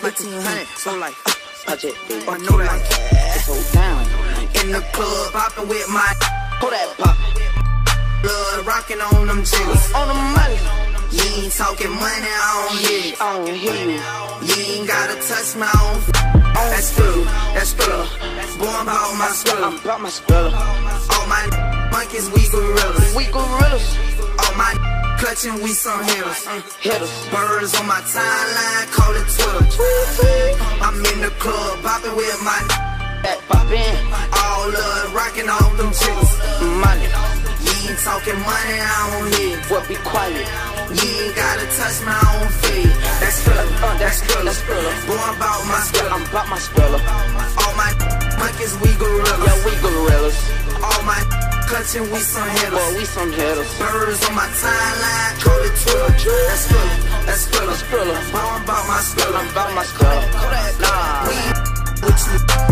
1800, so like, uh, Project big. I know that. It's hold down. In the club, popping with my Pull that pop. blood, rocking on them jiggers. On the money. You ain't talking money, I don't hear it. I don't hear you. You ain't gotta touch my own. That's good, that's good. Boy, I'm about my I'm skull. about my spell. All my monkeys, we gorillas. We gorillas. All my clutching, we some hitters. Hit us. Birds on my timeline, call it Twitter. I'm in the club, popping with my pop all love, rocking on them chicks. Money. You ain't talking money, I don't hear. What be quiet. You ain't gotta touch my own feet. That's good, Uh, that's good. Boy, I'm about my skill. I'm about my spell. All my monkeys, we gorillas. Yeah, we gorillas. All my clutching, we some Boy, hitters. we some hitters. Birds on my timeline, call it Twitter. That's good, that's. Skrilla. Boy, I'm about my skill. I'm about my spell. Nah. We with you.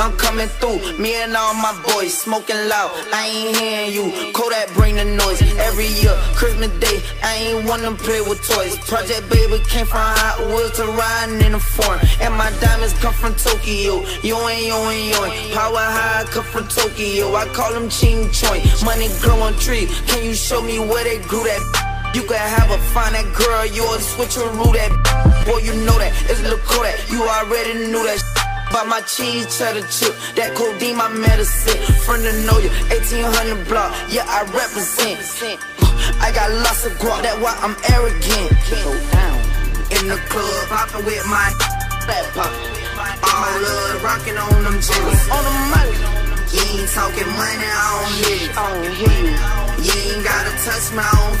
I'm coming through, me and all my boys smoking loud. I ain't hearing you. Kodak bring the noise every year. Christmas Day, I ain't wanna play with toys. Project Baby came from Hot Wheels to riding in a foreign. And my diamonds come from Tokyo. Yo and yo and yo. Power high come from Tokyo. I call them Ching Choing. Money grow on tree. Can you show me where they grew that? You could have a fine that girl, you a switcheroo that Boy, you know that, it's Lil Kodak, you already knew that Buy my cheese, cheddar chip, that codeine, my medicine. Friend to know you, 1800 block, yeah, I represent. I got lots of guap, that's why I'm arrogant. In the club, popping with my that pop. All love, rocking on them jiggers. On the money, You ain't talking money, I don't hear it. I don't hear you. You ain't gotta touch my own.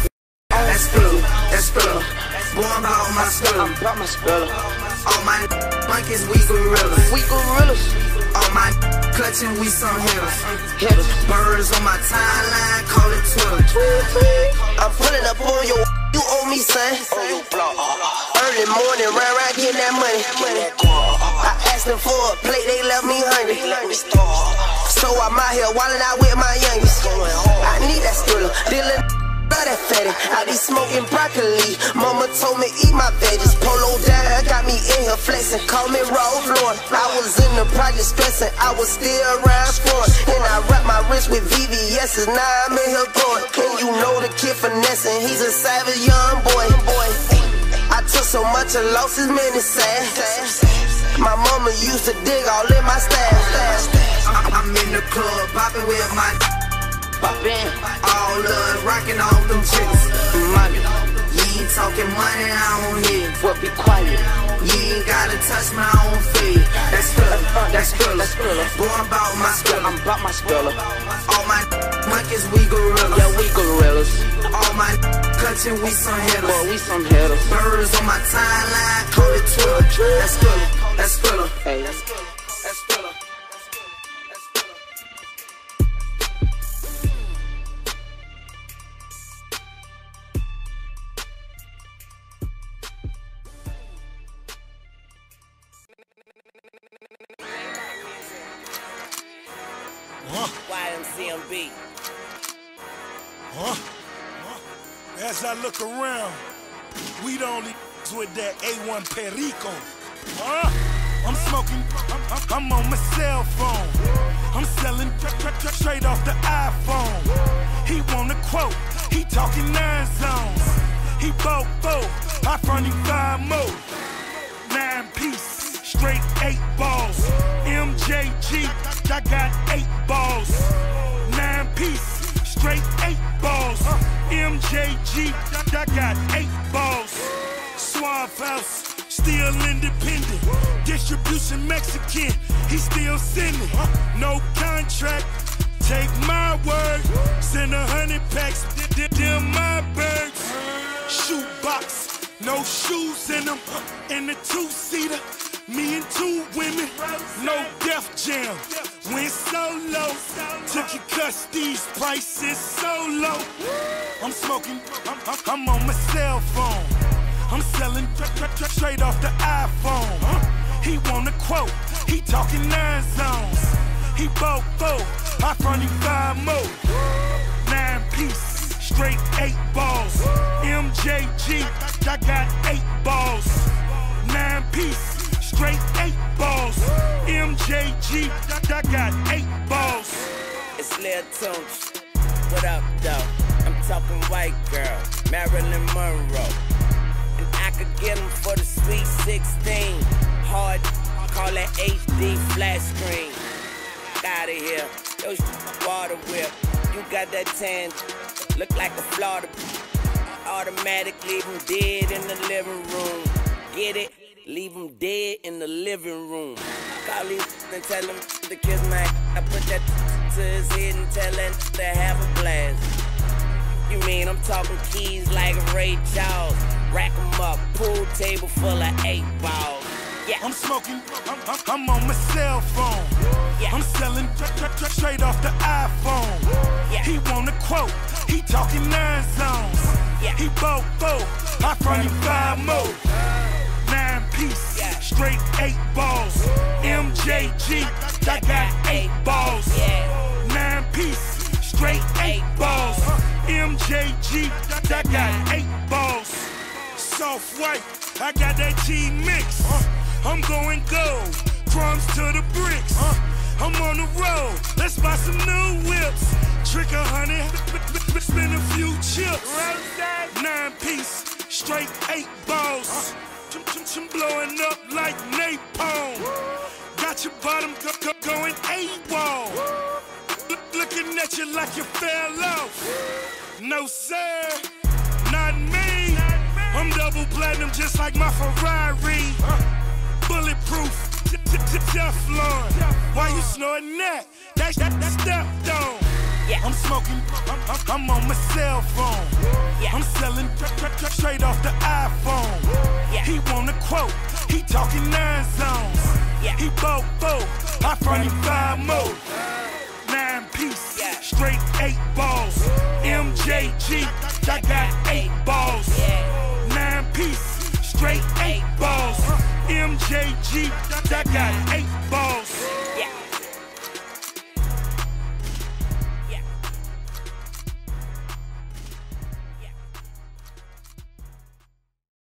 That's good, that's good. Boy, I'm about my I'm about my spell All my monkeys, we gorillas. We gorillas, All my clutching, we some hitters. hitters Birds on my timeline, call it Twitter. I'm pulling up on your you owe me, son. Early morning, round round getting that money. I asked them for a plate, they left me hungry. So I'm out here wildin' out with my youngest. I need that thriller, dealing love that fatty. I be smoking broccoli. Mama told me eat my veggies. Polo down, got me in here flexing. Call me Rose Lauren. I was in the project stressing. I was still around scoring. Then I wrap my wrist with VVS's. Now I'm in here going. And you know the kid finessing. He's a savage young boy. boy. I took so much and lost his minutes sad. My mama used to dig all in my stash. I'm in the club, popping with my Pop in, all love, rocking on them chicks. money. You ain't talking money, I don't hear. it. What be quiet? You ain't gotta touch my own feet. That's good, that's good. Boy, I'm about my skill. I'm about my speller. All my monkeys, we gorillas. Yeah, we gorillas. All my clutching, we some hitters. Boy, we some hitters. Birds on my timeline, call it Twitter. That's good, that's good. Hey. YMCMB. Huh? As I look around, we the only with that A1 Perico. Huh? I'm smoking, I'm, on my cell phone. I'm selling tr- tr- tr- straight off the iPhone. He want a quote, he talking nine zones. He bought four, I front him five more. Nine piece, straight eight balls. MJG, I got eight balls. Piece, straight eight balls. MJG, I got eight balls. Suave House, still independent. Distribution Mexican, he still sending. No contract, take my word. Send a hundred packs, th- th- them my birds. Shoe box, no shoes in them. In the two seater, me and two women, no Def Jam. Went solo, took your cuss, these prices so low. I'm smoking, I'm, I'm, on my cell phone. I'm selling tr- tr- tr- straight off the iPhone. He want a quote, he talking nine zones. He bought four, I front him five more. Nine piece, straight eight balls. MJG, I got eight balls. Nine piece, straight eight balls. MJG, I got eight balls. It's Lil Tunes. What up, though? I'm talking white girl, Marilyn Monroe. And I could get them for the sweet 16. Hard, call it HD flat screen. Outta here, yo, water whip. You got that tan, look like a Florida. Automatic, leave him dead in the living room. Get it? Leave him dead in the living room. Call these and tell them to kiss my. I put that to his head and tell him to have a blast. You mean I'm talking keys like Ray Charles? Rack 'em up, pool table full of eight balls. Yeah. I'm smoking, I'm, I'm, I'm on my cell phone. Yeah. I'm selling tr- tr- tr- straight off the iPhone. Yeah. He want a quote, he talking nine zones. Yeah. He bought four, I front him five more. Nine piece, Yeah. straight eight balls. MJG, I got eight balls. Yeah. Nine piece, straight eight balls. MJG, I got eight balls. Soft white, I got that G mix. I'm going gold, crumbs to the bricks. I'm on the road, let's buy some new whips. Trick a honey, spin a few chips. Nine piece, straight eight balls. Chim, blowing up like napalm. Got your bottom go, go, going wall. Look, looking at you like you fell off. No, sir, not me. I'm double platinum just like my Ferrari. Bulletproof, Teflon. Why you snorting that? That's that, that stepped on. Yeah. I'm smoking, I'm, I'm, I'm on my cell phone. Yeah. I'm selling tr- tr- tr- straight off the iPhone. Yeah. He want a quote, he talking nine zones. Yeah. He bought four, I front him five more. Nine piece, Yeah. straight eight balls. MJG, I got eight balls. Yeah. Nine piece, straight eight balls. MJG, I got eight